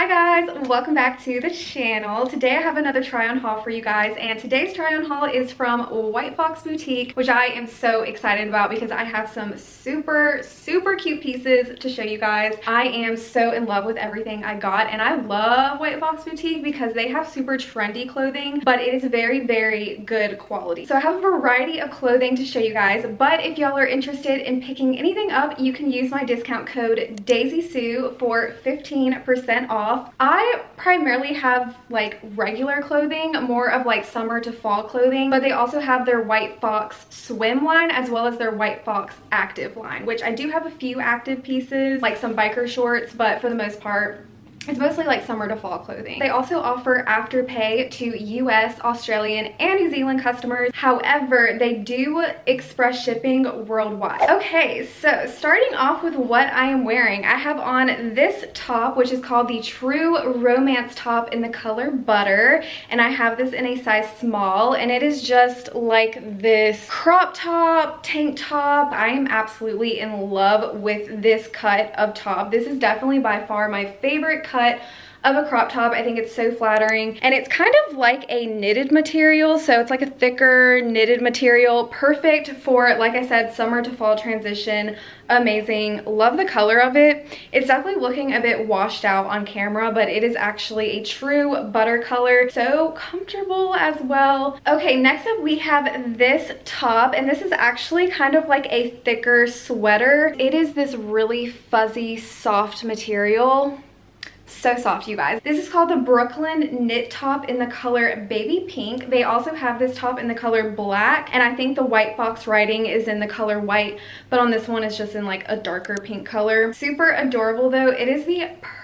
Hi guys, welcome back to the channel. Today I have another try on haul for you guys and today's try on haul is from White Fox Boutique which I am so excited about because I have some super super cute pieces to show you guys. I am so in love with everything I got and I love White Fox Boutique because they have super trendy clothing but it is very very good quality. So I have a variety of clothing to show you guys but if y'all are interested in picking anything up you can use my discount code DaisySue for 15% off off. I primarily have like regular clothing, more of like summer to fall clothing, but they also have their White Fox swim line as well as their White Fox active line, which I do have a few active pieces, like some biker shorts, but for the most part, it's mostly like summer to fall clothing. They also offer Afterpay to US, Australian, and New Zealand customers. However, they do express shipping worldwide. Okay, so starting off with what I am wearing, I have on this top, which is called the True Romance top in the color Butter. And I have this in a size small, and it is just like this crop top, tank top. I am absolutely in love with this cut of top. This is definitely by far my favorite cut cut of a crop top. I think it's so flattering. And it's kind of like a knitted material. So it's like a thicker knitted material. Perfect for, like I said, summer to fall transition. Amazing. Love the color of it. It's definitely looking a bit washed out on camera, but it is actually a true butter color. So comfortable as well. Okay, next up we have this top. And this is actually kind of like a thicker sweater. It is this really fuzzy, soft material so soft you guys. This is called the brooklyn knit top in the color baby pink. They also have this top in the color black and i think the white fox writing is in the color white but on this one it's just in like a darker pink color. Super adorable though. It is the perfect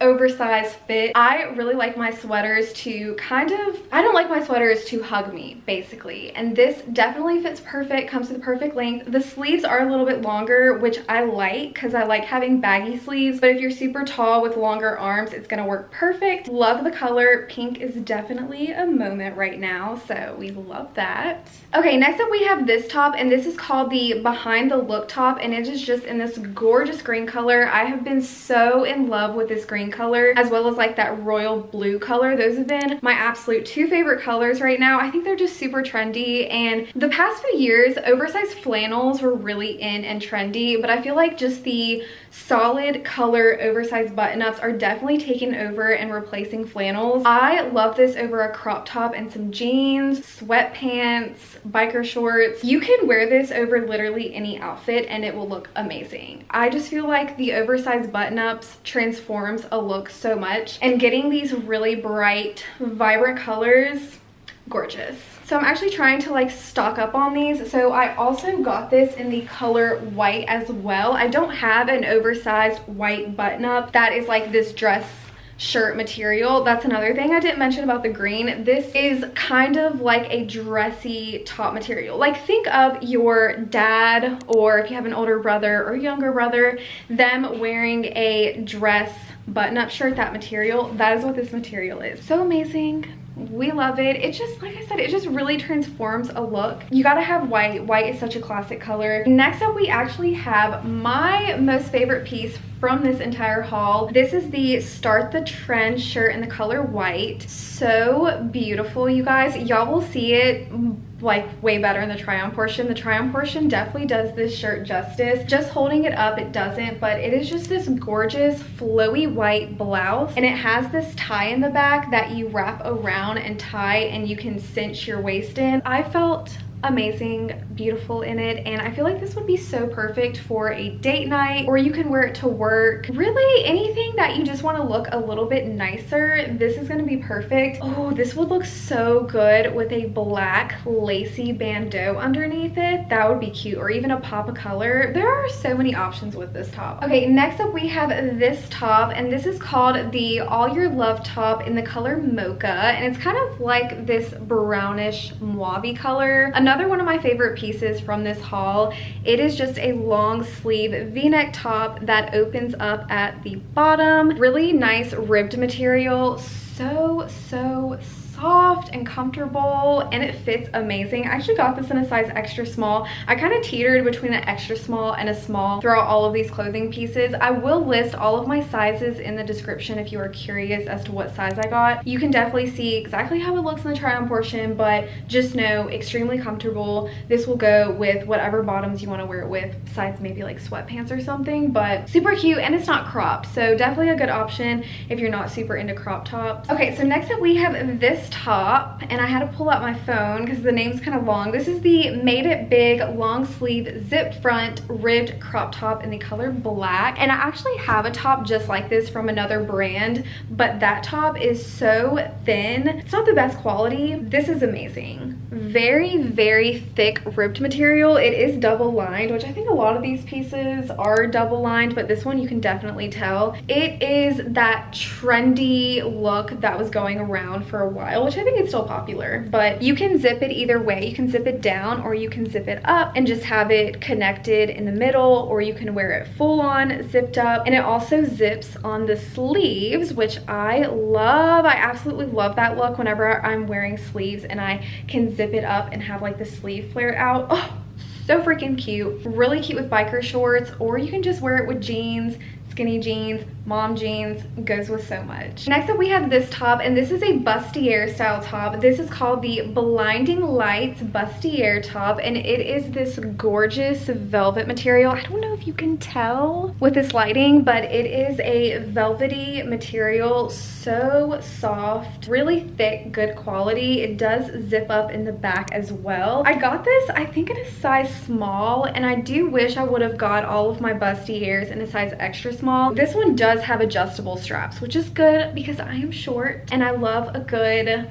oversized fit. I really like my sweaters to kind of, I don't like my sweaters to hug me basically. And this definitely fits perfect, comes to the perfect length. The sleeves are a little bit longer, which I like because I like having baggy sleeves. But if you're super tall with longer arms, it's gonna work perfect. Love the color. Pink is definitely a moment right now. So we love that. Okay, next up we have this top and this is called the Behind the Look top and it is just in this gorgeous green color. I have been so in love with this green color as well as like that royal blue color. Those have been my absolute two favorite colors right now. I think they're just super trendy and the past few years oversized flannels were really in and trendy but I feel like just the solid color oversized button-ups are definitely taking over and replacing flannels. I love this over a crop top and some jeans, sweatpants, biker shorts. You can wear this over literally any outfit and it will look amazing. I just feel like the oversized button-ups transforms a look so much and getting these really bright, vibrant colors, gorgeous. So I'm actually trying to like stock up on these. So I also got this in the color white as well. I don't have an oversized white button up that is like this dress shirt material. That's another thing I didn't mention about the green. This is kind of like a dressy top material. Like think of your dad or if you have an older brother or younger brother, them wearing a dress button-up shirt, that material. That is what this material is. So amazing we love it. It just like i said it just really transforms a look. You gotta have white. White is such a classic color. Next up we actually have my most favorite piece from this entire haul. This is the start the trend shirt in the color white. So beautiful you guys. Y'all will see it like way better in the try on portion. The try on portion definitely does this shirt justice. Just holding it up, it doesn't, but it is just this gorgeous flowy white blouse and it has this tie in the back that you wrap around and tie and you can cinch your waist in. I felt amazing, beautiful in it. And I feel like this would be so perfect for a date night or you can wear it to work. Really anything that you just want to look a little bit nicer, this is going to be perfect. Oh, this would look so good with a black lacy bandeau underneath it. That would be cute or even a pop of color. There are so many options with this top. Okay, next up we have this top and this is called the All Your Love top in the color Mocha and it's kind of like this brownish mauve color. Another one of my favorite pieces from this haul, it is just a long sleeve v-neck top that opens up at the bottom. Really nice ribbed material. So, so, soft and comfortable and it fits amazing. I actually got this in a size extra small. I kind of teetered between an extra small and a small throughout all of these clothing pieces. I will list all of my sizes in the description if you are curious as to what size I got. You can definitely see exactly how it looks in the try on portion, but just know extremely comfortable. This will go with whatever bottoms you want to wear it with besides maybe like sweatpants or something, but super cute and it's not cropped. So definitely a good option if you're not super into crop tops. Okay, so next up we have this top and I had to pull out my phone because the name's kind of long. This is the Made It Big long sleeve zipped front ribbed crop top in the color black. And I actually have a top just like this from another brand, but that top is so thin. It's not the best quality. This is amazing. Very, very thick ribbed material. It is double lined, which I think a lot of these pieces are double lined, but this one you can definitely tell. It is that trendy look that was going around for a while, Uh, which I think is still popular, but you can zip it either way. You can zip it down or you can zip it up and just have it connected in the middle, or you can wear it full on zipped up. And it also zips on the sleeves, which I love. I absolutely love that look whenever I'm wearing sleeves and I can zip it up and have like the sleeve flare out. Oh, so freaking cute. Really cute with biker shorts, or you can just wear it with jeans, skinny jeans, mom jeans goes with so much. Next up we have this top and this is a bustier style top. This is called the Blinding Lights Bustier top and it is this gorgeous velvet material. I don't know if you can tell with this lighting but it is a velvety material so soft really thick good quality it does zip up in the back as well i got this i think in a size small and i do wish i would have got all of my bustiers in a size extra small this one does does have adjustable straps, which is good because I am short and I love a good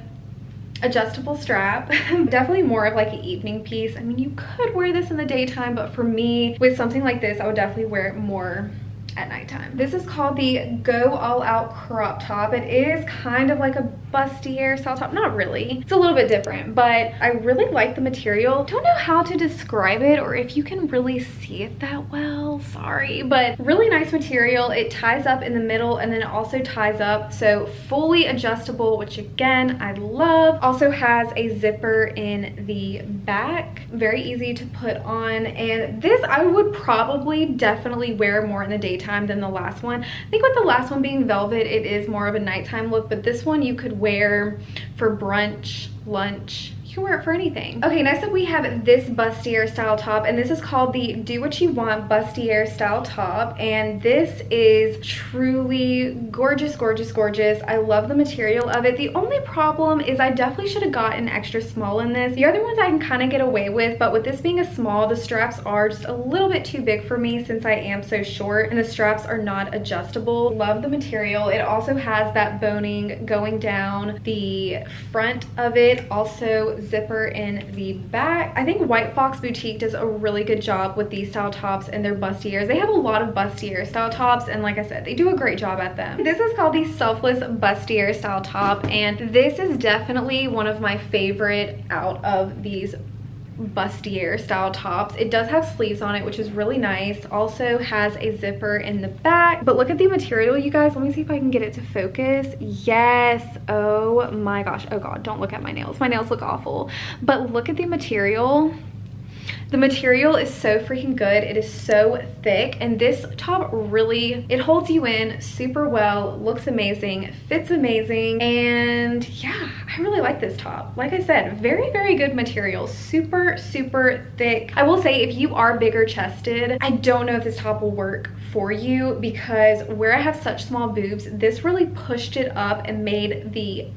adjustable strap. Definitely more of like an evening piece. I mean you could wear this in the daytime but for me with something like this i would definitely wear it more at nighttime. This is called the Go All Out Crop Top. It is kind of like a bustier style top. Not really. It's a little bit different, but I really like the material. Don't know how to describe it or if you can really see it that well. Sorry, but really nice material. It ties up in the middle and then it also ties up. So fully adjustable, which again, I love. Also has a zipper in the back. Very easy to put on. And this I would probably definitely wear more in the daytime daytime than the last one. I think with the last one being velvet, it is more of a nighttime look, but this one you could wear for brunch, lunch, you can wear it for anything. Okay, next up we have this bustier style top, and this is called the Do What You Want bustier style top, and this is truly gorgeous, gorgeous, gorgeous. I love the material of it. The only problem is I definitely should have gotten extra small in this. The other ones I can kind of get away with, but with this being a small, the straps are just a little bit too big for me since I am so short, and the straps are not adjustable. Love the material. It also has that boning going down the front of it, also zipper in the back. I think White Fox Boutique does a really good job with these style tops and their bustiers. They have a lot of bustier style tops and like I said, they do a great job at them. This is called the Selfless Bustier style top and this is definitely one of my favorite out of these bustier style tops. It does have sleeves on it, which is really nice. Also has a zipper in the back. But look at the material, you guys. Let me see if I can get it to focus. Yes. Oh my gosh. Oh god, don't look at my nails. My nails look awful. But look at the material. The material is so freaking good. It is so thick and this top really, it holds you in super well, looks amazing, fits amazing. And yeah, I really like this top. Like I said, very, very good material. Super, super thick. I will say if you are bigger chested, I don't know if this top will work for you because where I have such small boobs, this really pushed it up and made the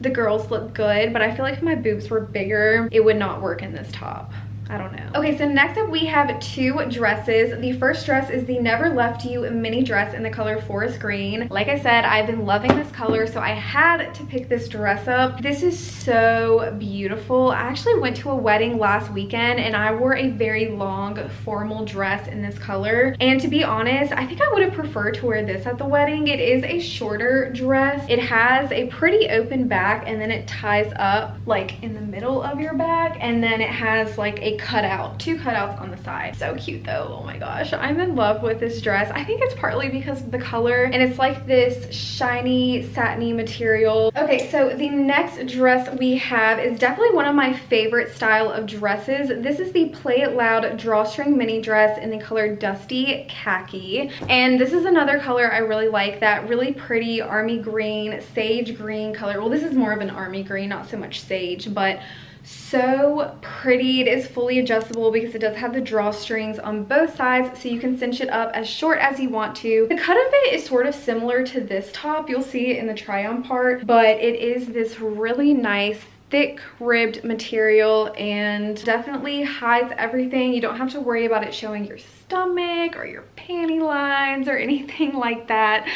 the girls look good, but I feel like if my boobs were bigger, it would not work in this top. I don't know. Okay, so next up we have two dresses. The first dress is the Never Left You mini dress in the color forest green. Like I said, I've been loving this color, so I had to pick this dress up. This is so beautiful. I actually went to a wedding last weekend and I wore a very long formal dress in this color. And to be honest, I think I would have preferred to wear this at the wedding. It is a shorter dress. It has a pretty open back and then it ties up like in the middle of your back and then it has like a cutout, two cutouts on the side. So cute though, oh my gosh. I'm in love with this dress. I think it's partly because of the color and it's like this shiny satiny material. Okay, so the next dress we have is definitely one of my favorite style of dresses. This is the Play It Loud drawstring mini dress in the color Dusty Khaki. And this is another color I really like, that really pretty army green, sage green color. Well, this is more of an army green, not so much sage, but so pretty. It is fully adjustable because it does have the drawstrings on both sides so you can cinch it up as short as you want to. The cut of it is sort of similar to this top. You'll see it in the try on part, but it is this really nice thick ribbed material and definitely hides everything. You don't have to worry about it showing your stomach or your panty lines or anything like that.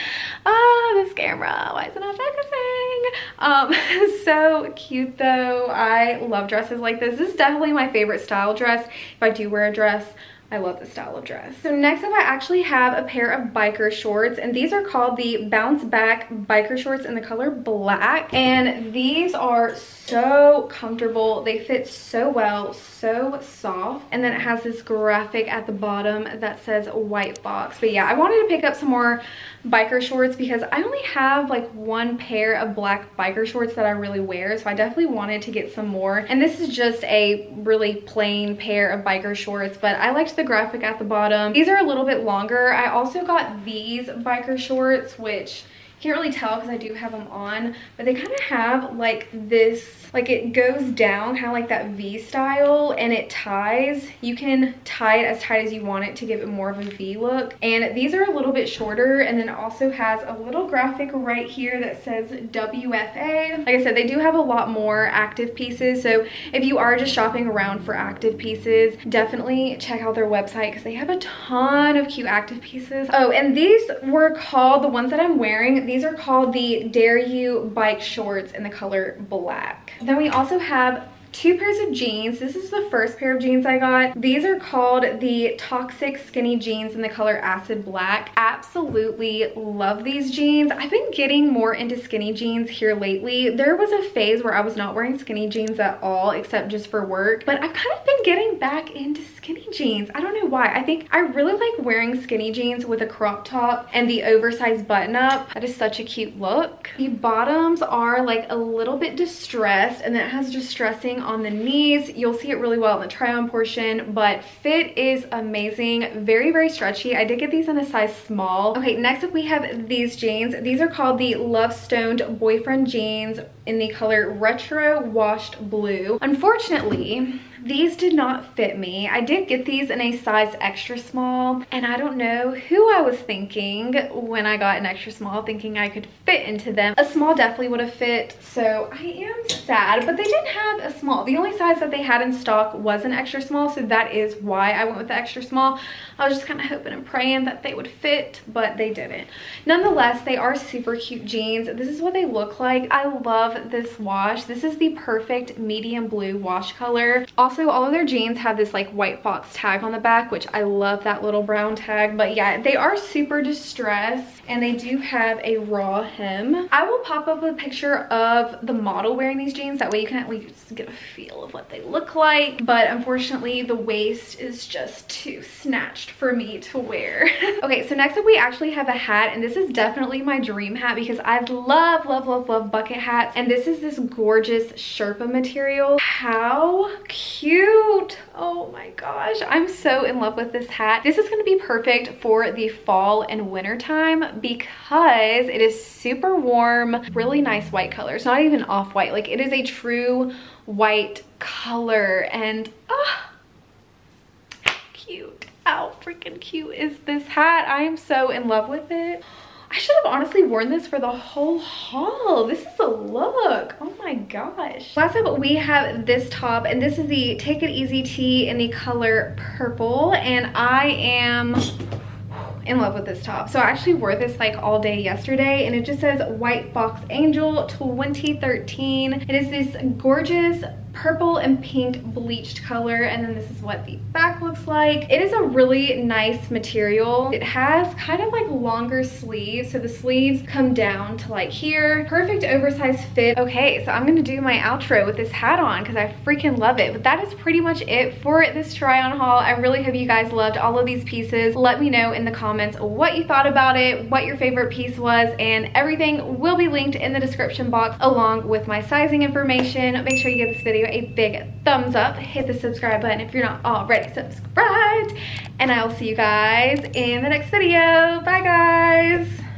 Ah, this camera, why is it not focusing? Um, so cute though. I love dresses like this. This is definitely my favorite style dress. If I do wear a dress, I love this style of dress. So next up, I actually have a pair of biker shorts and these are called the Bounce Back Biker Shorts in the color black. And these are so comfortable. They fit so well, so soft. And then it has this graphic at the bottom that says white fox. But yeah, I wanted to pick up some more biker shorts because I only have like one pair of black biker shorts that I really wear. So I definitely wanted to get some more. And this is just a really plain pair of biker shorts, but I liked the graphic at the bottom. These are a little bit longer. I also got these biker shorts, which can't really tell because I do have them on, but they kind of have like this, like it goes down kind of like that V style and it ties. You can tie it as tight as you want it to give it more of a V look. And these are a little bit shorter and then also has a little graphic right here that says WFA. Like I said, they do have a lot more active pieces. So if you are just shopping around for active pieces, definitely check out their website because they have a ton of cute active pieces. Oh, and these were called, the ones that I'm wearing, these are called the Dare You bike shorts in the color black. Then we also have two pairs of jeans. This is the first pair of jeans I got. These are called the Toxic Skinny Jeans in the color Acid Black. Absolutely love these jeans. I've been getting more into skinny jeans here lately. There was a phase where I was not wearing skinny jeans at all except just for work, but I've kind of been getting back into skinny jeans. I don't know why. I think I really like wearing skinny jeans with a crop top and the oversized button up. That is such a cute look. The bottoms are like a little bit distressed and then it has distressing on the knees. You'll see it really well in the try on portion, but fit is amazing. Very, very stretchy. I did get these in a size small. Okay, next up we have these jeans. These are called the Love Stoned Boyfriend Jeans in the color Retro Washed Blue. Unfortunately, these did not fit me. I did get these in a size extra small and I don't know who I was thinking when I got an extra small thinking I could fit into them. A small definitely would have fit so I am sad but they didn't have a small. The only size that they had in stock was an extra small so that is why I went with the extra small. I was just kind of hoping and praying that they would fit but they didn't. Nonetheless they are super cute jeans. This is what they look like. I love this wash. This is the perfect medium blue wash color. Also also, all of their jeans have this like white fox tag on the back, which I love that little brown tag. But yeah, they are super distressed and they do have a raw hem. I will pop up a picture of the model wearing these jeans. That way you can at least get a feel of what they look like. But unfortunately, the waist is just too snatched for me to wear. okay, so next up we actually have a hat and this is definitely my dream hat because I love, love, love, love bucket hats. And this is this gorgeous Sherpa material. How cute cute. Oh my gosh, I'm so in love with this hat. This is gonna be perfect for the fall and winter time because it is super warm, really nice white color. It's not even off-white, like it is a true white color and ah, oh, cute. How freaking cute is this hat? I am so in love with it. I should have honestly worn this for the whole haul. This is a look. Oh my gosh. Last up, we have this top, and this is the Take It Easy tee in the color purple, and I am in love with this top. So I actually wore this like all day yesterday and it just says White Fox Angel 2013. It is this gorgeous purple and pink bleached color and then this is what the back looks like. It is a really nice material. It has kind of like longer sleeves so the sleeves come down to like here. Perfect oversized fit. Okay so I'm gonna do my outro with this hat on because I freaking love it but that is pretty much it for this try on haul. I really hope you guys loved all of these pieces. Let me know in the comments what you thought about it, what your favorite piece was and everything will be linked in the description box along with my sizing information. Make sure you give this video a big thumbs up. Hit the subscribe button if you're not already subscribed. And I will see you guys in the next video. Bye guys.